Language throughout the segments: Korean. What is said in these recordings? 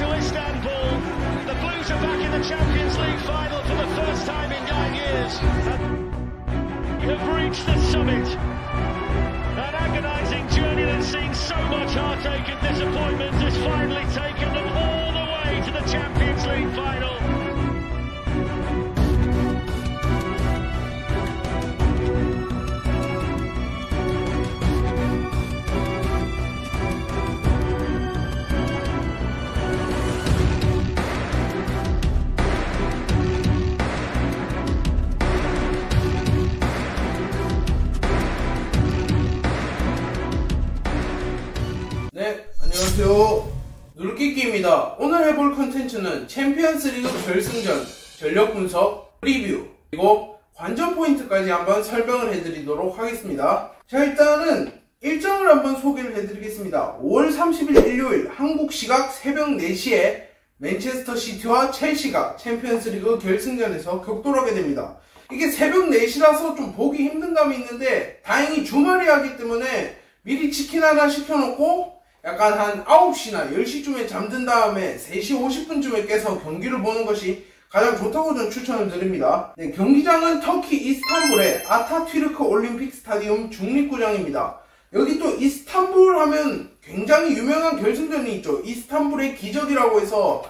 to Istanbul. The Blues are back in the Champions League final for the first time in nine years. And have reached the summit. An agonising journey that's seen so much heartache and disappointment has finally taken them all the way to the Champions League final. 안녕하세요. 누르끼끼입니다. 오늘 해볼 컨텐츠는 챔피언스 리그 결승전 전력 분석, 리뷰, 그리고 관전 포인트까지 한번 설명을 해드리도록 하겠습니다. 자, 일단은 일정을 한번 소개를 해드리겠습니다. 5월 30일 일요일 한국 시각 새벽 4시에 맨체스터 시티와 첼시가 챔피언스 리그 결승전에서 격돌하게 됩니다. 이게 새벽 4시라서 좀 보기 힘든 감이 있는데 다행히 주말이기 하기 때문에 미리 치킨 하나 시켜놓고 약간 한 9시나 10시쯤에 잠든 다음에 3시 50분쯤에 깨서 경기를 보는 것이 가장 좋다고 저는 추천을 드립니다. 네, 경기장은 터키 이스탄불의 아타튀르크 올림픽 스타디움 중립구장입니다. 여기 또 이스탄불 하면 굉장히 유명한 결승전이 있죠. 이스탄불의 기적이라고 해서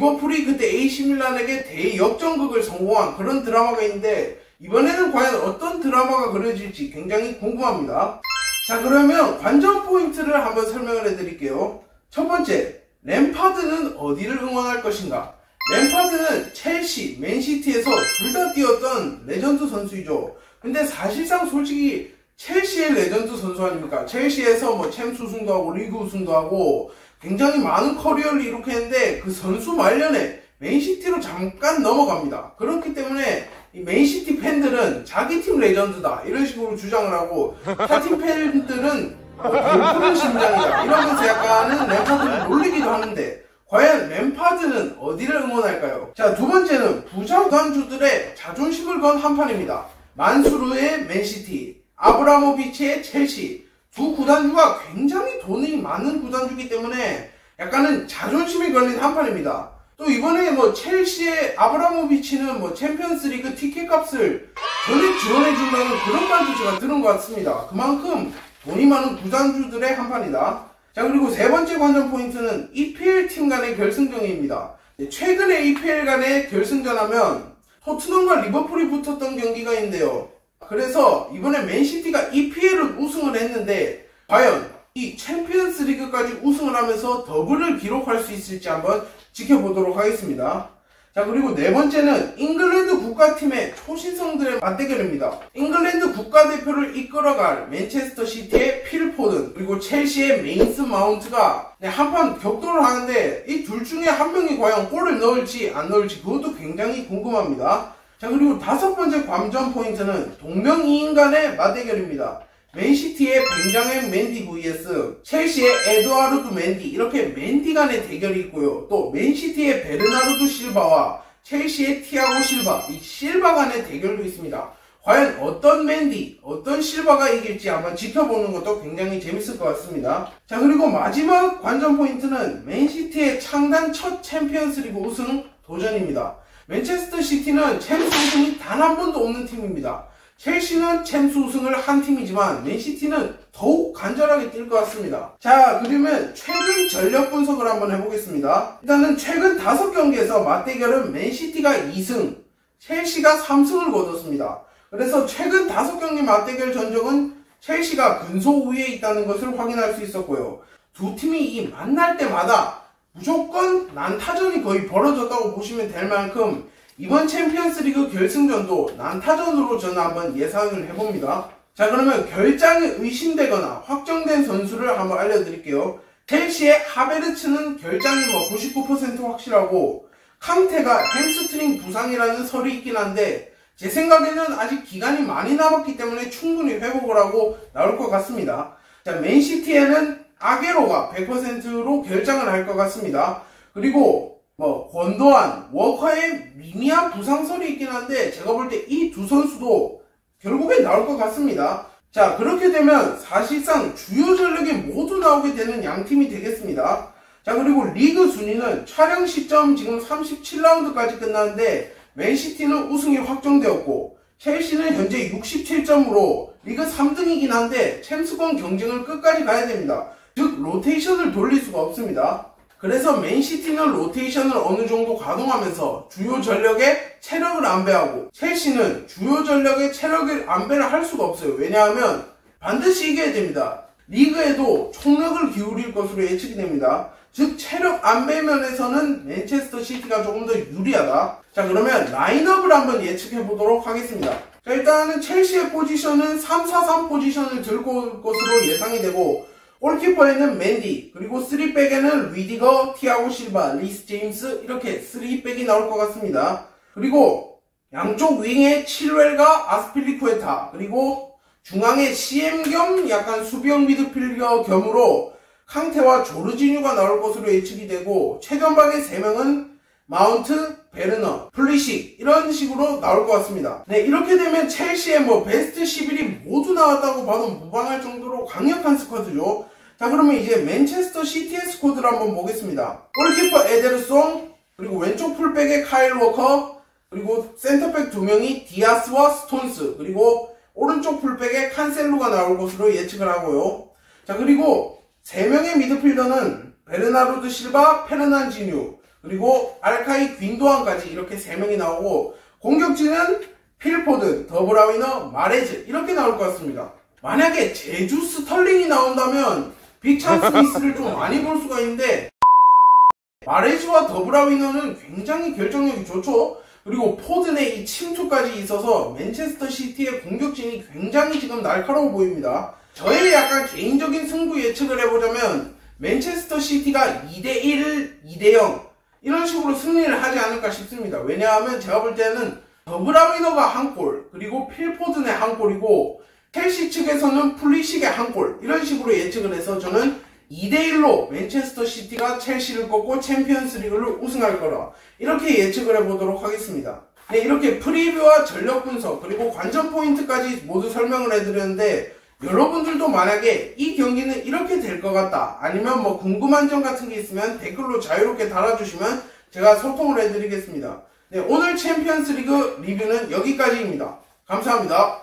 리버풀이 그때 AC밀란에게 대역전극을 성공한 그런 드라마가 있는데 이번에는 과연 어떤 드라마가 그려질지 굉장히 궁금합니다. 자 그러면 관전 포인트를 한번 설명을 해드릴게요. 첫 번째, 램파드는 어디를 응원할 것인가? 램파드는 첼시, 맨시티에서 둘 다 뛰었던 레전드 선수이죠. 근데 사실상 솔직히 첼시의 레전드 선수 아닙니까? 첼시에서 뭐 챔스 우승도 하고 리그 우승도 하고 굉장히 많은 커리어를 이룩 했는데 그 선수 말년에 맨시티로 잠깐 넘어갑니다. 그렇기 때문에 이 맨시티 팬들은 자기 팀 레전드다 이런 식으로 주장을 하고 타 팀 팬들은 뭐 푸른 심장이다 이러면서 약간은 램파드를 놀리기도 하는데 과연 램파드는 어디를 응원할까요? 자 두 번째는 부자 구단주들의 자존심을 건 한판입니다. 만수르의 맨시티, 아브라모비치의 첼시 두 구단주가 굉장히 돈이 많은 구단주기 때문에 약간은 자존심이 걸린 한판입니다. 또 이번에 뭐 첼시의 아브라모비치는 뭐 챔피언스리그 티켓 값을 전액 지원해 준다는 그런 말도 제가 들은 것 같습니다. 그만큼 돈이 많은 구단주들의 한판이다. 자 그리고 세 번째 관전 포인트는 EPL 팀 간의 결승전입니다. 네, 최근에 EPL 간의 결승전하면 토트넘과 리버풀이 붙었던 경기가 있는데요. 그래서 이번에 맨시티가 EPL은 우승을 했는데 과연 이 챔피언스 리그까지 우승을 하면서 더블을 기록할 수 있을지 한번 지켜보도록 하겠습니다. 자 그리고 네 번째는 잉글랜드 국가팀의 초신성들의 맞대결입니다. 잉글랜드 국가대표를 이끌어갈 맨체스터 시티의 필 포든 그리고 첼시의 메이슨 마운트가 네, 한판 격돌을 하는데 이 둘 중에 한 명이 과연 골을 넣을지 안 넣을지 그것도 굉장히 궁금합니다. 자 그리고 다섯 번째 관전 포인트는 동명이인 간의 맞대결입니다. 맨시티의 벤자민 맨디 vs 첼시의 에드와르드 맨디 이렇게 맨디 간의 대결이 있고요. 또 맨시티의 베르나르드 실바와 첼시의 티아고 실바 이 실바 간의 대결도 있습니다. 과연 어떤 맨디, 어떤 실바가 이길지 한번 지켜보는 것도 굉장히 재밌을 것 같습니다. 자 그리고 마지막 관전 포인트는 맨시티의 창단 첫 챔피언스 리그 우승 도전입니다. 맨체스터 시티는 챔스 우승이 단 한 번도 없는 팀입니다. 첼시는 챔스 우승을 한 팀이지만 맨시티는 더욱 간절하게 뛸 것 같습니다. 자 그러면 최근 전력 분석을 한번 해보겠습니다. 일단은 최근 5경기에서 맞대결은 맨시티가 2승, 첼시가 3승을 거뒀습니다. 그래서 최근 5경기 맞대결 전적은 첼시가 근소 우위에 있다는 것을 확인할 수 있었고요. 두 팀이 이 만날 때마다 무조건 난타전이 거의 벌어졌다고 보시면 될 만큼 이번 챔피언스 리그 결승전도 난타전으로 저는 한번 예상을 해봅니다. 자 그러면 결장이 의심되거나 확정된 선수를 한번 알려드릴게요. 첼시의 하베르츠는 결장이 뭐 99% 확실하고 캉테가 햄스트링 부상이라는 설이 있긴 한데 제 생각에는 아직 기간이 많이 남았기 때문에 충분히 회복을 하고 나올 것 같습니다. 자, 맨시티에는 아게로가 100%로 결장을 할 것 같습니다. 그리고 뭐 권도한, 워커의 미미한 부상 설이 있긴 한데 제가 볼 때 이 두 선수도 결국엔 나올 것 같습니다. 자 그렇게 되면 사실상 주요 전력이 모두 나오게 되는 양 팀이 되겠습니다. 자 그리고 리그 순위는 촬영 시점 지금 37라운드까지 끝났는데 맨시티는 우승이 확정되었고 첼시는 현재 67점으로 리그 3등이긴 한데 챔스권 경쟁을 끝까지 가야 됩니다. 즉 로테이션을 돌릴 수가 없습니다. 그래서 맨시티는 로테이션을 어느 정도 가동하면서 주요 전력에 체력을 안배하고 첼시는 주요 전력에 체력을 안배를 할 수가 없어요. 왜냐하면 반드시 이겨야 됩니다. 리그에도 총력을 기울일 것으로 예측이 됩니다. 즉 체력 안배 면에서는 맨체스터 시티가 조금 더 유리하다. 자 그러면 라인업을 한번 예측해 보도록 하겠습니다. 자 일단은 첼시의 포지션은 3-4-3 포지션을 들고 올 것으로 예상이 되고 골키퍼에는 멘디, 그리고 3백에는 리디거, 티아고 실바, 리스 제임스 이렇게 3백이 나올 것 같습니다. 그리고 양쪽 윙에 칠웰과 아스필리쿠에타, 그리고 중앙에 CM 겸 약간 수비형 미드필더 겸으로 캉테와 조르지뉴가 나올 것으로 예측이 되고 최전방의 3명은 마운트, 베르너, 플리식 이런 식으로 나올 것 같습니다. 네 이렇게 되면 첼시의 뭐 베스트 11이 모두 나왔다고 봐도 무방할 정도로 강력한 스쿼드죠. 자 그러면 이제 맨체스터 시티의 스쿼드를 한번 보겠습니다. 골키퍼 에데르송 그리고 왼쪽 풀백의 카일 워커 그리고 센터백 두 명이 디아스와 스톤스 그리고 오른쪽 풀백에 칸셀루가 나올 것으로 예측을 하고요. 자 그리고 세 명의 미드필더는 베르나르드 실바, 페르난지뉴 그리고 일카이 귄도안까지 이렇게 세 명이 나오고 공격진은 필 포든, 더브라위너, 마레즈 이렇게 나올 것 같습니다. 만약에 제주스 스털링이 나온다면 big chance miss를 좀 많이 볼 수가 있는데 마레즈와 더브라위너는 굉장히 결정력이 좋죠. 그리고 포든의 이 침투까지 있어서 맨체스터 시티의 공격진이 굉장히 지금 날카로워 보입니다. 저의 약간 개인적인 승부 예측을 해보자면 맨체스터 시티가 2대1, 2대0 이런 식으로 승리를 하지 않을까 싶습니다. 왜냐하면 제가 볼 때는 더브라미너가 한 골, 그리고 필포든의 한 골이고 첼시 측에서는 플리식의 한 골, 이런 식으로 예측을 해서 저는 2대1로 맨체스터 시티가 첼시를 꺾고 챔피언스 리그를 우승할 거라 이렇게 예측을 해보도록 하겠습니다. 네, 이렇게 프리뷰와 전력 분석 그리고 관전 포인트까지 모두 설명을 해드렸는데 여러분들도 만약에 이 경기는 이렇게 될 것 같다 아니면 뭐 궁금한 점 같은 게 있으면 댓글로 자유롭게 달아주시면 제가 소통을 해드리겠습니다. 네, 오늘 챔피언스 리그 리뷰는 여기까지입니다. 감사합니다.